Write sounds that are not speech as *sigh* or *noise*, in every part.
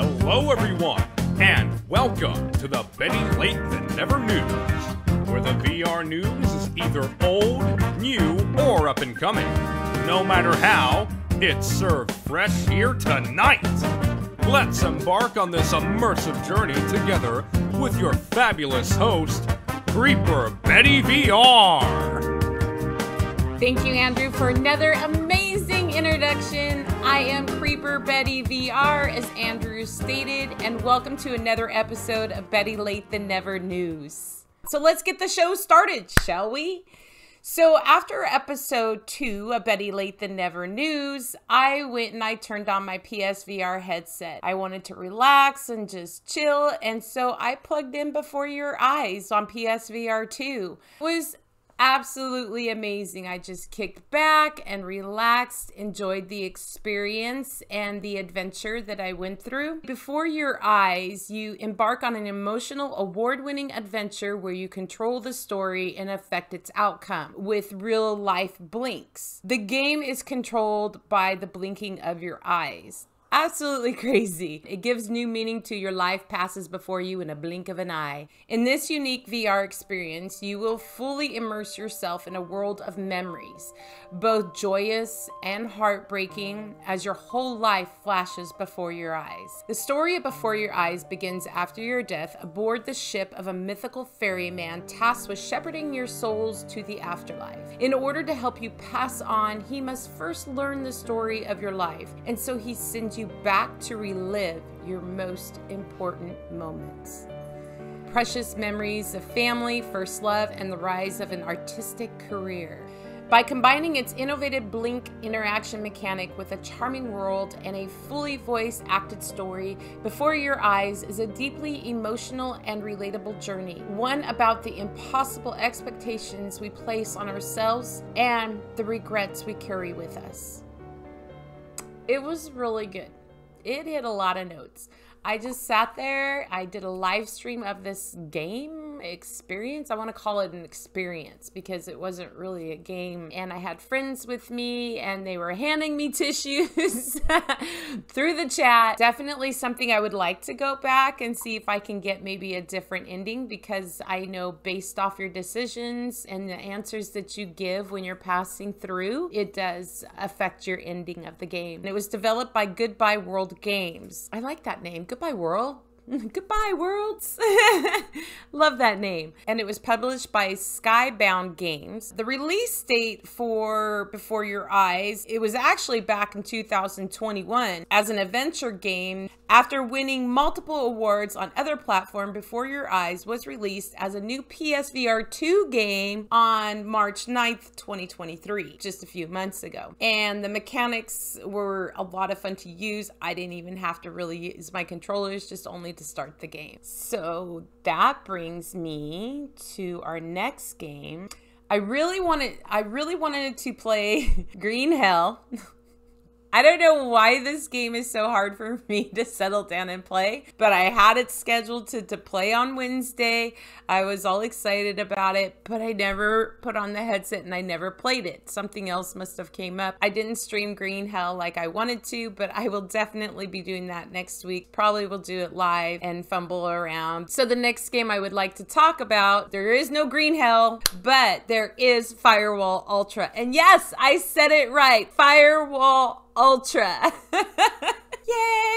Hello, everyone, and welcome to the Betty Late Than Never News, where the VR news is either old, new, or up and coming. No matter how, it's served fresh here tonight. Let's embark on this immersive journey together with your fabulous host, Creeper Betty VR. Thank you, Andrew, for another amazing introduction. I am Creeper Betty VR, as Andrew stated, and welcome to another episode of Betty Late Than Never News. So let's get the show started, shall we? So after episode two of Betty Late Than Never News, I went and I turned on my PSVR headset. I wanted to relax and just chill, and so I plugged in Before Your Eyes on PSVR 2. It was absolutely amazing. I just kicked back and relaxed, enjoyed the experience and the adventure that I went through. Before your eyes, you embark on an emotional, award winning adventure where you control the story and affect its outcome with real life blinks. The game is controlled by the blinking of your eyes absolutely *laughs* crazy. It gives new meaning to your life passes before you in a blink of an eye. In this unique VR experience, you will fully immerse yourself in a world of memories, both joyous and heartbreaking, as your whole life flashes before your eyes. The story of Before Your Eyes begins after your death aboard the ship of a mythical ferryman tasked with shepherding your souls to the afterlife. In order to help you pass on, he must first learn the story of your life, and so he sends you back to relive your most important moments. Precious memories of family, first love, and the rise of an artistic career. By combining its innovative Blink interaction mechanic with a charming world and a fully voice acted story, Before Your Eyes is a deeply emotional and relatable journey, one about the impossible expectations we place on ourselves and the regrets we carry with us. It was really good. It hit a lot of notes. I just sat there. I did a live stream of this game experience. I want to call it an experience because it wasn't really a game. And I had friends with me and they were handing me *laughs* tissues *laughs* through the chat. Definitely something I would like to go back and see if I can get maybe a different ending because I know based off your decisions and the answers that you give when you're passing through, it does affect your ending of the game. And it was developed by Goodbye World Games. I like that name. Goodbye World. *laughs* Goodbye, worlds. *laughs* Love that name. And it was published by Skybound Games. The release date for Before Your Eyes, it was actually back in 2021 as an adventure game. After winning multiple awards on other platforms, Before Your Eyes was released as a new PSVR 2 game on March 9th, 2023, just a few months ago. And the mechanics were a lot of fun to use. I didn't even have to really use my controllers, just only to start the game. So that brings me to our next game. I really wanted I really wanted to play *laughs* Green Hell. *laughs* I don't know why this game is so hard for *laughs* me to settle down and play, but I had it scheduled to, to play on Wednesday. I was all excited about it, but I never put on the headset and I never played it. Something else must have came up. I didn't stream Green Hell like I wanted to, but I will definitely be doing that next week. Probably will do it live and fumble around. So the next game I would like to talk about, there is no Green Hell, but there is Firewall Ultra. And yes, I said it right. Firewall Ultra. *laughs* Yay!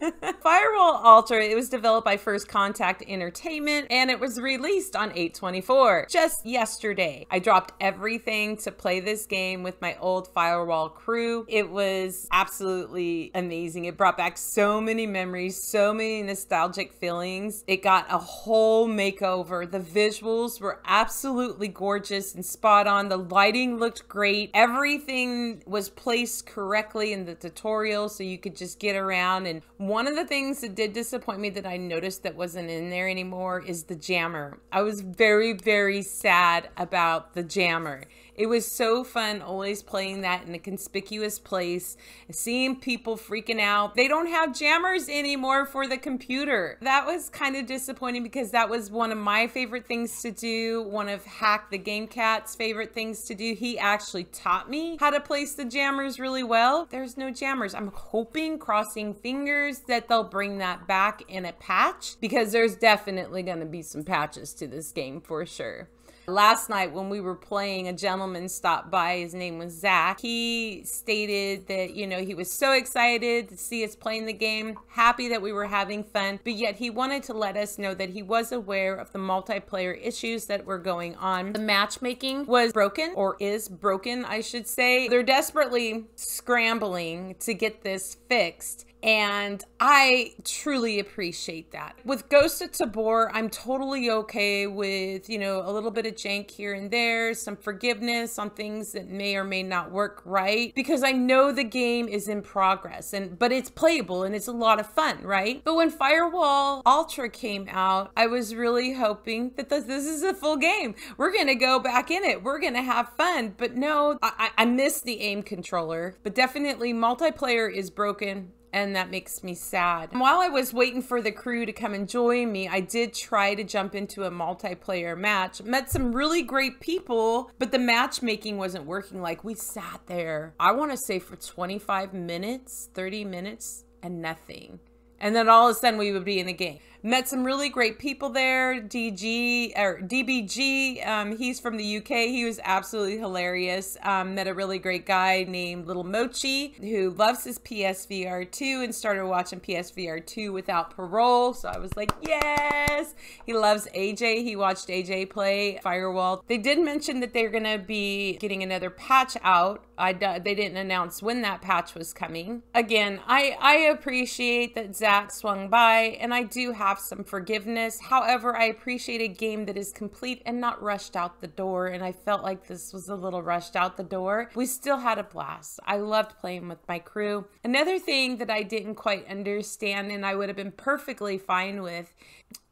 *laughs* Firewall Ultra, it was developed by First Contact Entertainment and it was released on 824 just yesterday. I dropped everything to play this game with my old Firewall crew. It was absolutely amazing. It brought back so many memories, so many nostalgic feelings. It got a whole makeover. The visuals were absolutely gorgeous and spot on. The lighting looked great. Everything was placed correctly in the tutorial so you could just just get around. And one of the things that did disappoint me that I noticed that wasn't in there anymore is the jammer. I was very, very sad about the jammer. It was so fun always playing that in a conspicuous place, seeing people freaking out. They don't have jammers anymore for the computer. That was kind of disappointing because that was one of my favorite things to do, one of Hack the Game Cat's favorite things to do. He actually taught me how to place the jammers really well. There's no jammers. I'm hoping, crossing fingers, that they'll bring that back in a patch because there's definitely going to be some patches to this game for sure. Last night, when we were playing, a gentleman stopped by. His name was Zach. He stated that, you know, he was so excited to see us playing the game, happy that we were having fun, but yet he wanted to let us know that he was aware of the multiplayer issues that were going on. The matchmaking was broken, or is broken, I should say. They're desperately scrambling to get this fixed. And I truly appreciate that. With Ghost of Tabor, I'm totally okay with, you know, a little bit of jank here and there, some forgiveness on things that may or may not work right because I know the game is in progress and but it's playable and it's a lot of fun, right? But when Firewall Ultra came out, I was really hoping that this, this is a full game. We're to go back in it. We're to have fun. But no, I, I miss the aim controller, but definitely multiplayer is broken and that makes me sad. And while I was waiting for the crew to come and join me, I did try to jump into a multiplayer match. Met some really great people, but the matchmaking wasn't working. Like we sat there, I want to say for 25 minutes, 30 minutes, and nothing. And then all of a sudden we would be in a game. Met some really great people there. DG or DBG, um, he's from the UK. He was absolutely hilarious. Um, met a really great guy named Little Mochi who loves his PSVR 2 and started watching PSVR 2 without parole. So I was like, yes. He loves AJ. He watched AJ play Firewall. They did mention that they're going to be getting another patch out. I they didn't announce when that patch was coming. Again, I I appreciate that Zach swung by, and I do have have some forgiveness. However, I appreciate a game that is complete and not rushed out the door, and I felt like this was a little rushed out the door. We still had a blast. I loved playing with my crew. Another thing that I didn't quite understand and I would have been perfectly fine with,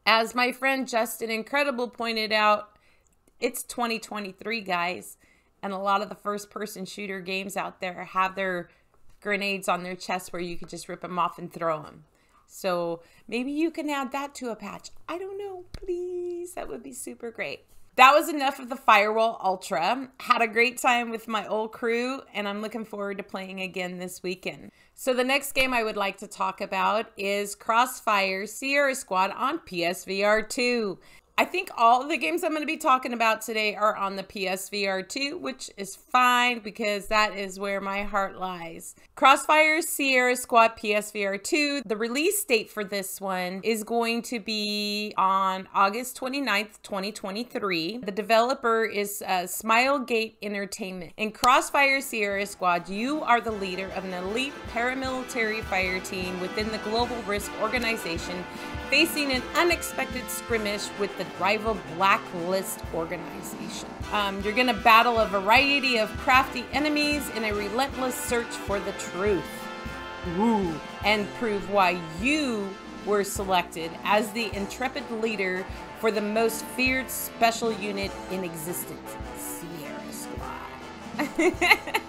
as my friend Justin Incredible pointed out, it's 2023, guys, and a lot of the first person shooter games out there have their grenades on their chest where you could just rip them off and throw them. So maybe you can add that to a patch. I don't know. Please. That would be super great. That was enough of the Firewall Ultra. Had a great time with my old crew, and I'm looking forward to playing again this weekend. So, the next game I would like to talk about is Crossfire Sierra Squad on PSVR 2. I think all the games I'm going to be talking about today are on the PSVR 2, which is fine because that is where my heart lies. Crossfire Sierra Squad PSVR 2, the release date for this one is going to be on August 29th, 2023. The developer is uh, Smilegate Entertainment. In Crossfire Sierra Squad, you are the leader of an elite paramilitary fire team within the Global Risk Organization facing an unexpected skirmish with the rival Blacklist organization. Um, you're going to battle a variety of crafty enemies in a relentless search for the truth. Ooh. And prove why you were selected as the intrepid leader for the most feared special unit in existence, Sierra Squad. *laughs*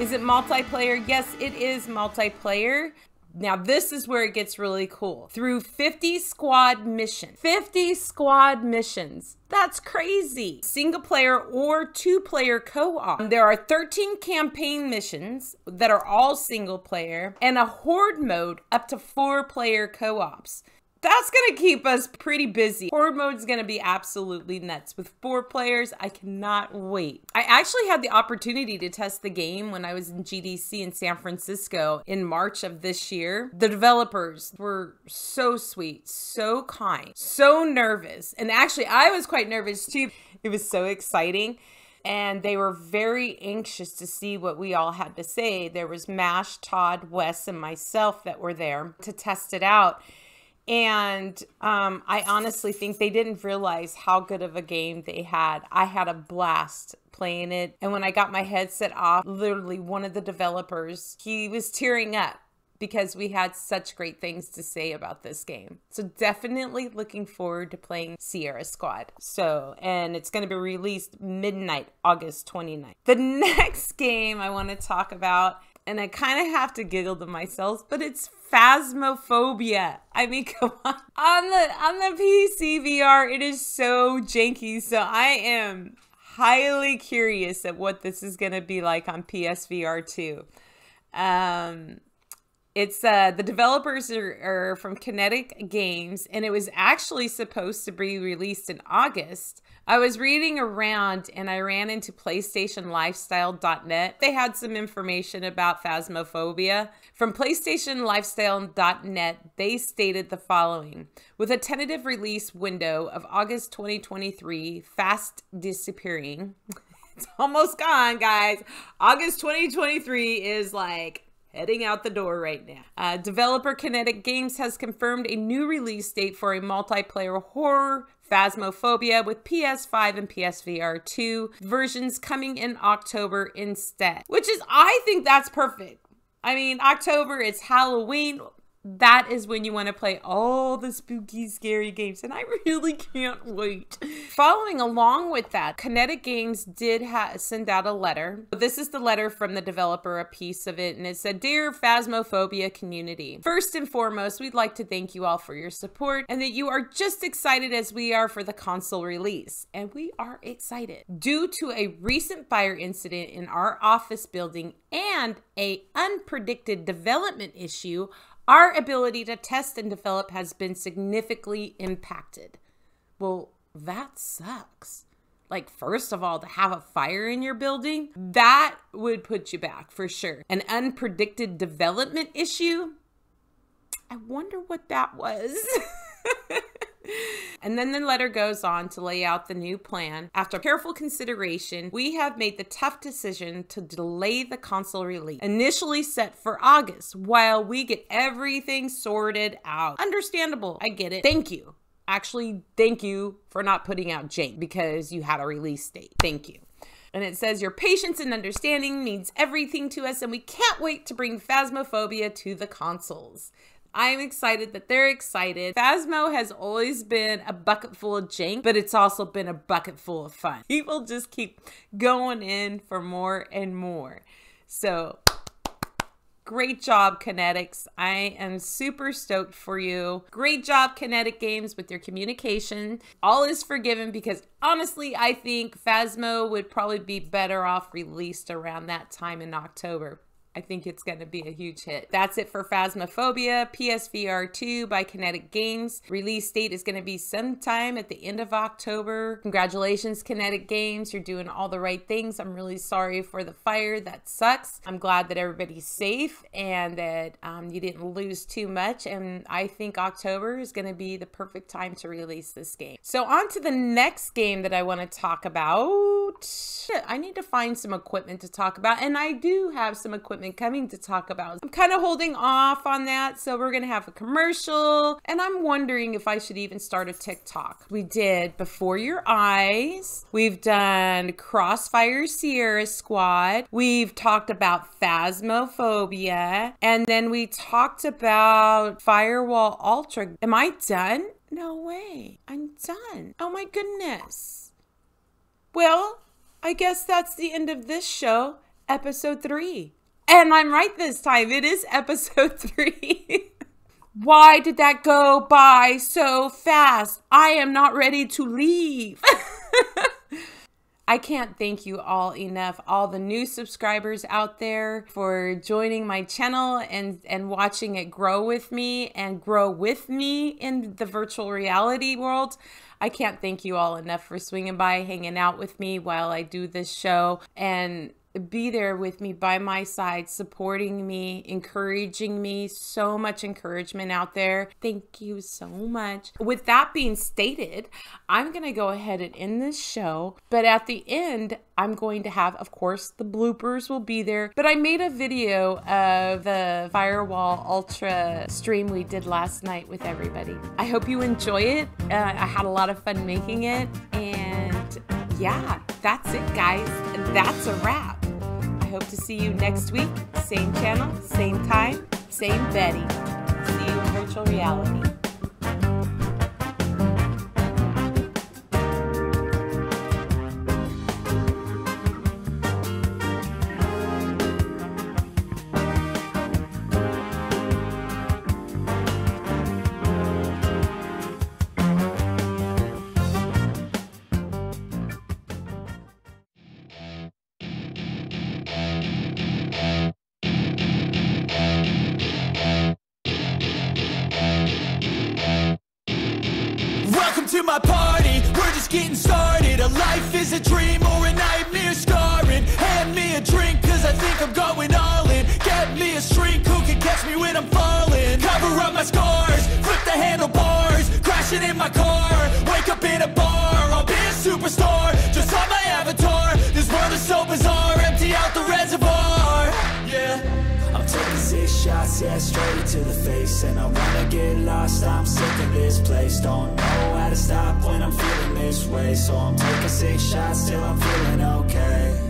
is it multiplayer? Yes, it is multiplayer. Now, this is where it gets really cool. Through 50 squad missions, 50 squad missions. That's crazy. Single player or two player co op. There are 13 campaign missions that are all single player and a horde mode up to four player co ops that's going to keep us pretty busy. Horde mode is going to be absolutely nuts. With four players, I cannot wait. I actually had the opportunity to test the game when I was in GDC in San Francisco in March of this year. The developers were so sweet, so kind, so nervous. And actually, I was quite nervous too. It was so exciting and they were very anxious to see what we all had to say. There was Mash, Todd, Wes, and myself that were there to test it out. And um, I honestly think they didn't realize how good of a game they had. I had a blast playing it. And when I got my headset off, literally one of the developers, he was tearing up because we had such great things to say about this game. So definitely looking forward to playing Sierra Squad. So, and it's going to be released midnight, August 29th. The *laughs* next game I want to talk about and I kind of have to giggle to myself, but it's Phasmophobia. I mean, *laughs* come on. On the on the PC VR, it is so janky. So I am highly curious at what this is going to be like on PSVR 2. Um, it's uh, the developers are, are from Kinetic Games, and it was actually supposed to be released in August. I was reading around and I ran into PlayStationLifestyle.net. They had some information about Phasmophobia. From PlayStationLifestyle.net, they stated the following With a tentative release window of August 2023, fast disappearing. *laughs* it's almost gone, guys. August 2023 is like heading out the door right now. Uh, developer Kinetic Games has confirmed a new release date for a multiplayer horror Phasmophobia with PS5 and PSVR 2 versions coming in October instead, which is, I think that's perfect. I mean, October, it's Halloween that is when you want to play all the spooky, scary games, and I *laughs* really can't wait. Following along with that, Kinetic Games did ha- send out a letter. This is the letter from the developer, a piece of it, and it said, Dear Phasmophobia community, first and foremost, we'd like to thank you all for your support and that you are just excited as we are for the console release. And we are excited. Due to a recent fire incident in our office building and a unpredicted development issue, our ability to test and develop has been significantly impacted. Well, that sucks. Like, first of all, to have a fire in your building, that would put you back for sure. An unpredicted development issue, I wonder what that was. *laughs* And then the letter goes on to lay out the new plan. After careful consideration, we have made the tough decision to delay the console release, initially set for August, while we get everything sorted out. Understandable. I get it. Thank you. Actually, thank you for not putting out Jane because you had a release date. Thank you. And it says, Your patience and understanding means everything to us, and we can't wait to bring Phasmophobia to the consoles. I'm excited that they're excited. Phasmo has always been a bucket full of jank, but it's also been a bucket full of fun. *laughs* People just keep going in for more and more. So, great job, Kinetics. I am super stoked for you. Great job, Kinetic Games, with your communication. All is forgiven because honestly, I think Phasmo would probably be better off released around that time in October. I think it's going to be a huge hit. That's it for Phasmophobia PSVR 2 by Kinetic Games. Release date is going to be sometime at the end of October. Congratulations, Kinetic Games. You're doing all the right things. I'm really sorry for the fire. That sucks. I'm glad that everybody's safe and that um, you didn't lose too much. And I think October is going to be the perfect time to release this game. So, on to the next game that I want to talk about. I need to find some equipment to talk about, and I do have some equipment equipment coming to talk about. I'm kind of holding off on that, so we're going to have a commercial, and I'm wondering if I should even start a TikTok. We did Before Your Eyes, we've done Crossfire Sierra Squad, we've talked about Phasmophobia, and then we talked about Firewall Ultra. Am I done? No way. I'm done. Oh my goodness. Well, I guess that's the end of this show, episode three. And I'm right this time. It is episode *laughs* three. Why did that go by so fast? I am not ready to leave. *laughs* I can't thank you all enough, all the new subscribers out there for joining my channel and, and watching it grow with me and grow with me in the virtual reality world. I can't thank you all enough for swinging by, hanging out with me while I do this show, and be there with me by my side, supporting me, encouraging me. So much encouragement out there. Thank you so much. With that being stated, I'm going to go ahead and end this show. But at the end, I'm going to have, of course, the bloopers will be there. But I made a video of the Firewall Ultra stream we did last night with everybody. I hope you enjoy it. Uh, I had a lot of fun making it. And yeah, that's it, guys. That's a wrap hope to see you next week. Same channel, same time, same Betty. See you in virtual reality. Crashing in my car, wake up in a bar. I'll be a superstar, just on my avatar. This world is so bizarre, empty out the reservoir. Yeah. I'm taking six shots, yeah, straight to the face. And I wanna get lost, I'm sick of this place. Don't know how to stop when I'm feeling this way. So I'm taking six shots till I'm feeling okay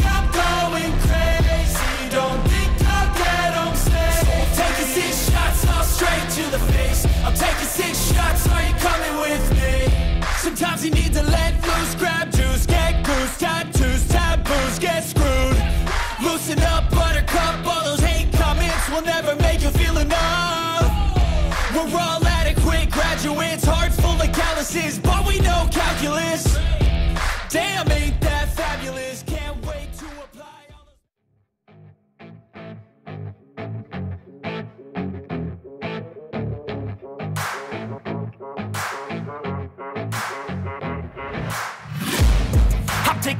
Sometimes you need to let loose, grab juice, get goose, tattoos, taboos, get screwed. Loosen up, buttercup, all those hate comments will never make you feel enough. We're all adequate graduates, heart full of calluses, but we know calculus. Damn, ain't that fabulous,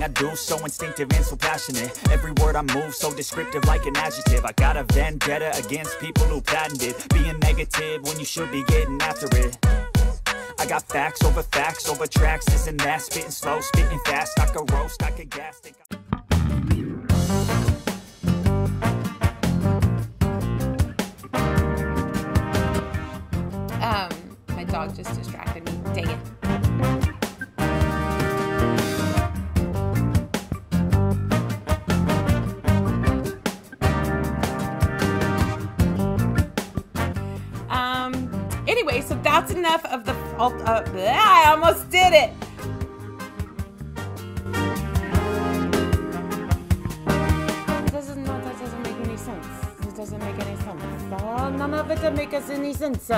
everything I do so instinctive and so passionate. Every word I move so descriptive like an adjective. I got a vendetta against people who patented Being negative when you should be getting after it. I got facts over facts over tracks This and that, spitting slow, spitting fast. I could roast, I could gas, think I Um, my dog just distracted that's enough of the. Uh, bleh, I almost did it. Doesn't. Make any sense. It doesn't make any sense. Uh, none of it makes any sense.